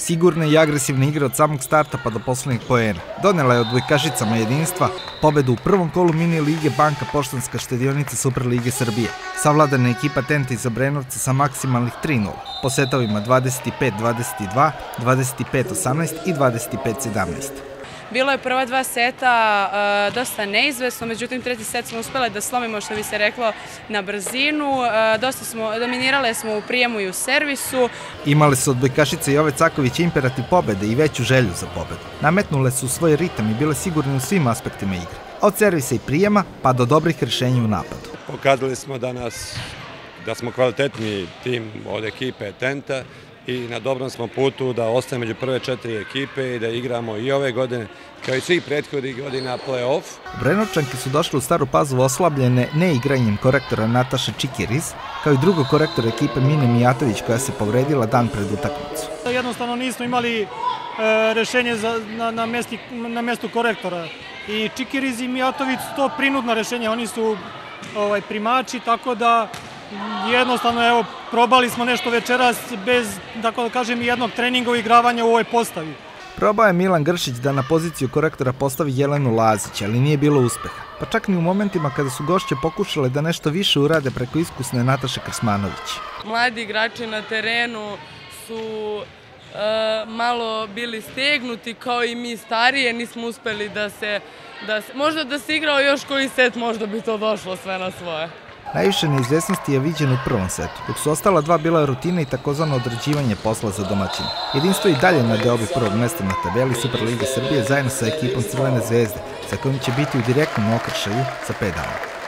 Sigurne i agresivne igre od samog starta pa do poslednjih poena. Donela je odbojkašicama jedinstva pobedu u prvom kolu mini lige Banka Poštanska štedionica Super Lige Srbije. Savladana ekipa Tenta iz Obrenovca sa maksimalnih 3-0, po setovima 25-22, 25-18 i 25-17. Bilo je prva dva seta uh, dosta neizvesno, međutim treći set smo uspele da slomimo što bi se reklo na brzinu. Uh, dosta smo, dominirale smo u prijemu i u servisu. Imale su odbojkašice Jove Caković imperativ pobede i veću želju za pobedu. Nametnule su svoj ritam i bile sigurne u svim aspektima igre. Od servisa i prijema pa do dobrih rešenja u napadu. Pokazali smo da nas da smo kvalitetni tim od ekipe Tenta i na dobrom smo putu da ostanemo među prve četiri ekipe i da igramo i ove godine kao i svih prethodnih godina play-off. Brenovčanke su došle u Staru Pazu oslabljene neigranjem korektora Nataše Čikiris, kao i drugog korektora ekipe Mine Mijatović koja se povredila dan pred utakmicu. Jednostavno nismo imali e, rešenje za, na, na, mesti, na mestu korektora i Čikiriz i Mijatović to prinudno rešenje, oni su ovaj, primači, tako da jednostavno, evo, probali smo nešto večeras bez, tako da kažem, jednog treninga u igravanja u ovoj postavi. Probao je Milan Gršić da na poziciju korektora postavi Jelenu Lazić, ali nije bilo uspeha. Pa čak ni u momentima kada su gošće pokušale da nešto više urade preko iskusne Nataše Krsmanović. Mladi igrači na terenu su e, malo bili stegnuti kao i mi starije, nismo uspeli da se, da se, možda da se igrao još koji set, možda bi to došlo sve na svoje. Najviše neizvesnosti je viđeno u prvom setu, dok su ostala dva bila rutina i takozvano određivanje posla za domaćine. Jedinstvo i dalje na deobi prvog mesta na tabeli Superlige Srbije zajedno sa ekipom Crvene zvezde, sa kojim će biti u direktnom okršaju za 5 dana.